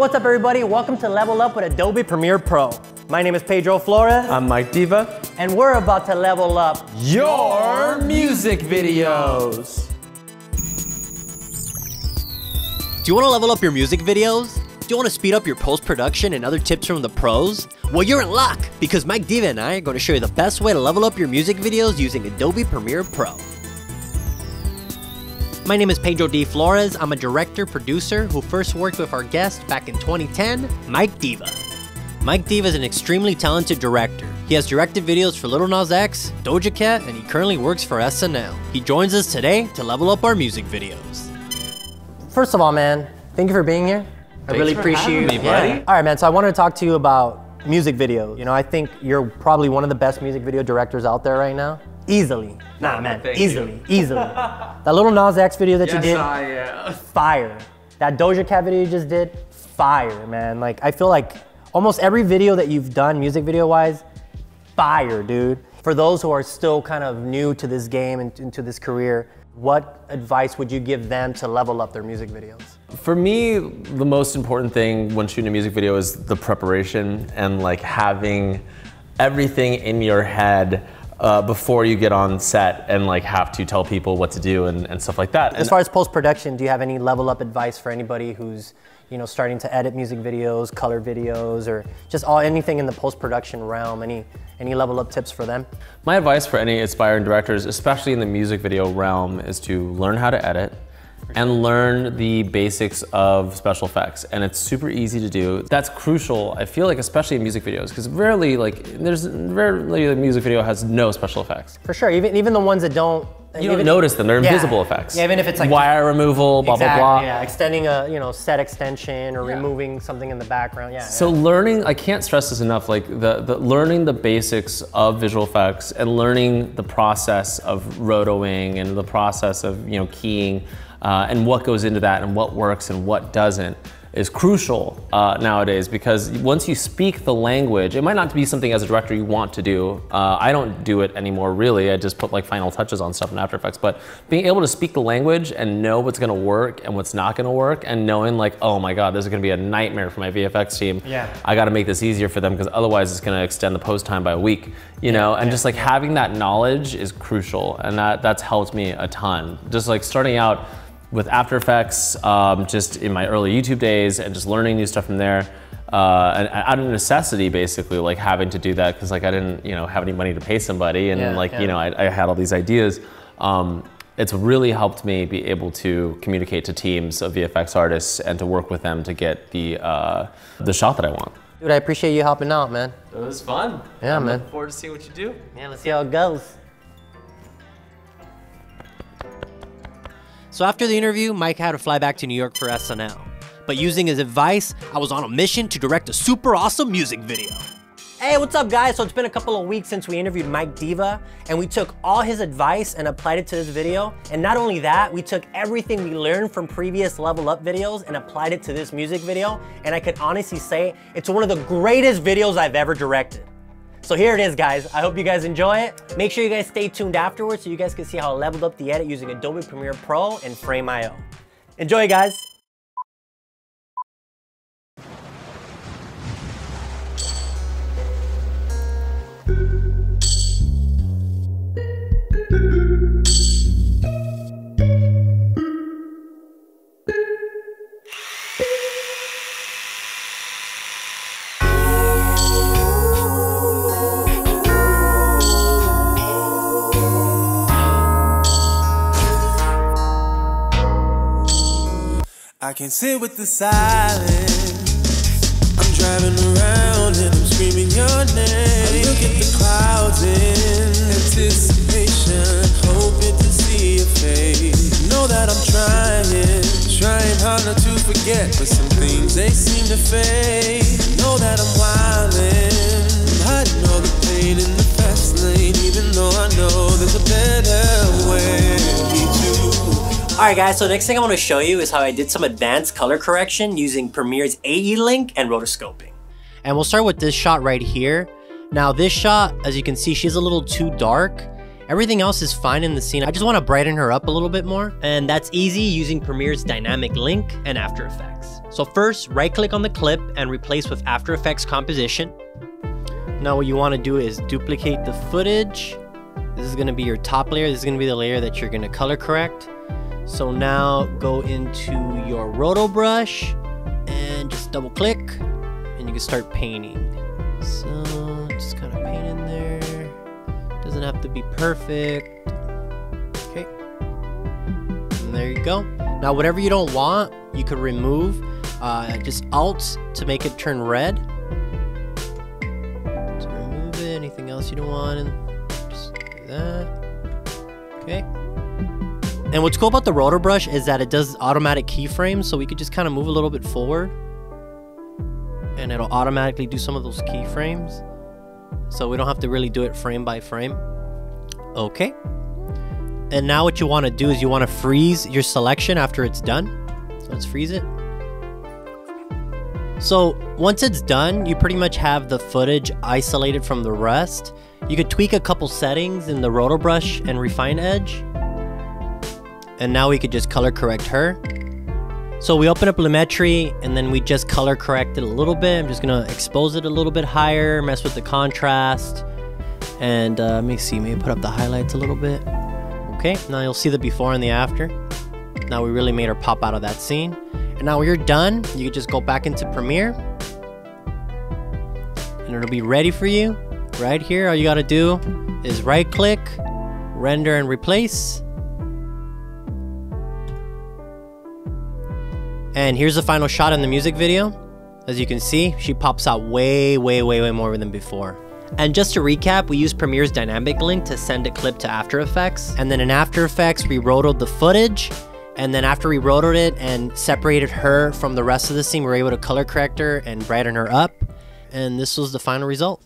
What's up everybody? Welcome to Level Up with Adobe Premiere Pro. My name is Pedro Flores. I'm Mike Diva. And we're about to level up your music videos. Do you want to level up your music videos? Do you want to speed up your post-production and other tips from the pros? Well, you're in luck, because Mike Diva and I are going to show you the best way to level up your music videos using Adobe Premiere Pro. My name is Pedro D. Flores. I'm a director, producer who first worked with our guest back in 2010, Mike Diva. Mike Diva is an extremely talented director. He has directed videos for Lil Nas X, Doja Cat, and he currently works for SNL. He joins us today to level up our music videos. First of all, man, thank you for being here. I really appreciate me, buddy. Yeah. All right, man. So I wanted to talk to you about music videos. You know, I think you're probably one of the best music video directors out there right now. Easily. Nah, man. Thank easily. you. Easily. that Lil Nas X video that you did, I am. fire. That Doja Cat video you just did, fire, man. Like, I feel like almost every video that you've done, music video wise, fire, dude. For those who are still kind of new to this game and into this career, what advice would you give them to level up their music videos? For me, the most important thing when shooting a music video is the preparation and like having everything in your head uh, before you get on set and like have to tell people what to do and, and stuff like that. As And far as post production, do you have any level up advice for anybody who's you know starting to edit music videos, color videos, or just all anything in the post production realm? Any any level up tips for them? My advice for any aspiring directors, especially in the music video realm, is to learn how to edit and learn the basics of special effects. And it's super easy to do. That's crucial, I feel like, especially in music videos, because rarely, like, there's rarely a music video has no special effects. For sure, even even the ones that don't. You don't even- notice them, they're Yeah. invisible effects. Yeah, even if it's like wire removal, blah, exactly, blah, blah. Yeah, extending a you know set extension or removing something in the background. Yeah. So yeah. learning, I can't stress this enough, like the, the learning the basics of visual effects and learning the process of rotoing and the process of you know keying uh, and what goes into that and what works and what doesn't is crucial uh, nowadays because once you speak the language, it might not be something as a director you want to do. Uh, I don't do it anymore really. I just put like final touches on stuff in After Effects. But being able to speak the language and know what's gonna work and what's not gonna work and knowing like, oh my God, this is gonna be a nightmare for my VFX team. Yeah. I gotta make this easier for them because otherwise it's gonna extend the post time by a week. You know, and just like having that knowledge is crucial and that, that's helped me a ton. Just like starting out with After Effects, um, just in my early YouTube days, and just learning new stuff from there. Uh, and out of necessity, basically, like having to do that because like I didn't, you know, have any money to pay somebody, and Yeah, like yeah. you know, I, I had all these ideas. Um, it's really helped me be able to communicate to teams of VFX artists and to work with them to get the uh, the shot that I want. dude, I appreciate you helping out, man. It was fun. Yeah, I'm man. Looking forward to seeing what you do. Yeah, let's see how it goes. So after the interview, Mike had to fly back to New York for SNL. But using his advice, I was on a mission to direct a super awesome music video. Hey, what's up, guys? So it's been a couple of weeks since we interviewed Mike Diva, and we took all his advice and applied it to this video. And not only that, we took everything we learned from previous Level Up videos and applied it to this music video. And I could honestly say it's one of the greatest videos I've ever directed. So here it is, guys. I hope you guys enjoy it. Make sure you guys stay tuned afterwards so you guys can see how I leveled up the edit using Adobe Premiere Pro and Frame.io. Enjoy, guys. I can't sit with the silence. I'm driving around and I'm screaming your name. I look at the clouds in anticipation, hoping to see your face. Know that I'm trying, trying hard not to forget, but some things they seem to fade. Know that I'm wildin', too. All right, guys, so next thing I want to show you is how I did some advanced color correction using Premiere's AE Link and rotoscoping. And we'll start with this shot right here. Now this shot, as you can see, she's a little too dark. Everything else is fine in the scene. I just want to brighten her up a little bit more. And that's easy using Premiere's Dynamic Link and After Effects. So first, right click on the clip and replace with After Effects composition. Now what you want to do is duplicate the footage. This is going to be your top layer. This is going to be the layer that you're going to color correct. So now go into your roto brush and just double click and you can start painting. So just kind of paint in there. Doesn't have to be perfect. Okay. And there you go. Now whatever you don't want, you could remove. Uh, just Alt to make it turn red. To remove it. Anything else you don't want, and just do that. Okay. And what's cool about the roto brush is that it does automatic keyframes, so we could just kind of move a little bit forward. And it'll automatically do some of those keyframes. So we don't have to really do it frame by frame. Okay. And now what you want to do is you want to freeze your selection after it's done. Let's freeze it. So once it's done, you pretty much have the footage isolated from the rest. You could tweak a couple settings in the roto brush and refine edge. And now we could just color correct her. So we open up Lumetri and then we just color correct it a little bit. I'm just gonna expose it a little bit higher, mess with the contrast. And uh, let me see, maybe put up the highlights a little bit. Okay, now you'll see the before and the after. Now we really made her pop out of that scene. And now when you're done, you can just go back into Premiere. And it'll be ready for you. Right here, all you gotta do is right click, render and replace. And here's the final shot in the music video. As you can see, she pops out way, way, way, way more than before. And just to recap, we used Premiere's dynamic link to send a clip to After Effects. And then in After Effects, we rotoed the footage. And then after we rotoed it and separated her from the rest of the scene, we were able to color correct her and brighten her up. And this was the final result.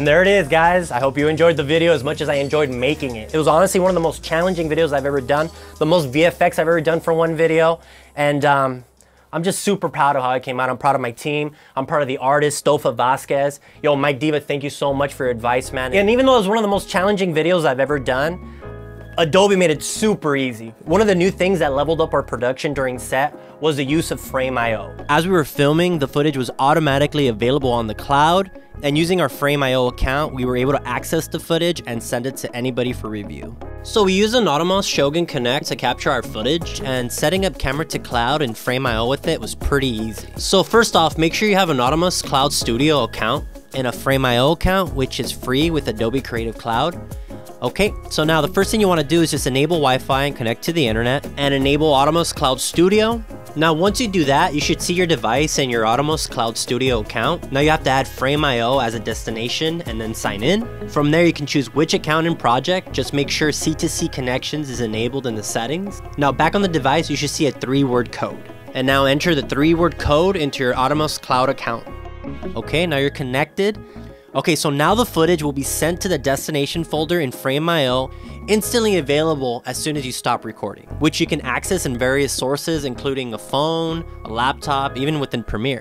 And there it is, guys. I hope you enjoyed the video as much as I enjoyed making it. It was honestly one of the most challenging videos I've ever done, the most VFX I've ever done for one video, and um, I'm just super proud of how it came out. I'm proud of my team. I'm proud of the artist, Stofa Vasquez. Yo, Mike Diva, thank you so much for your advice, man. And even though it was one of the most challenging videos I've ever done, Adobe made it super easy. One of the new things that leveled up our production during set was the use of Frame.io. As we were filming, the footage was automatically available on the cloud, and using our Frame.io account, we were able to access the footage and send it to anybody for review. So we used an Atomos Shogun Connect to capture our footage, and setting up camera to cloud and Frame.io with it was pretty easy. So first off, make sure you have an Atomos Cloud Studio account and a Frame.io account, which is free with Adobe Creative Cloud. Okay, so now the first thing you want to do is just enable Wi-Fi and connect to the internet and enable Atomos Cloud Studio. Now once you do that, you should see your device and your Atomos Cloud Studio account. Now you have to add Frame.io as a destination and then sign in. From there you can choose which account and project, just make sure C2C connections is enabled in the settings. Now back on the device you should see a three word code. And now enter the three word code into your Atomos Cloud account. Okay, now you're connected. Okay, so now the footage will be sent to the destination folder in Frame.io, instantly available as soon as you stop recording, which you can access in various sources, including a phone, a laptop, even within Premiere.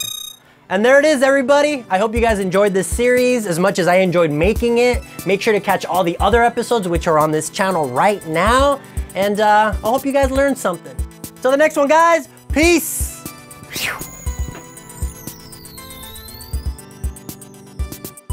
And there it is, everybody. I hope you guys enjoyed this series as much as I enjoyed making it. Make sure to catch all the other episodes, which are on this channel right now. And uh, I hope you guys learned something. Till the next one, guys. Peace.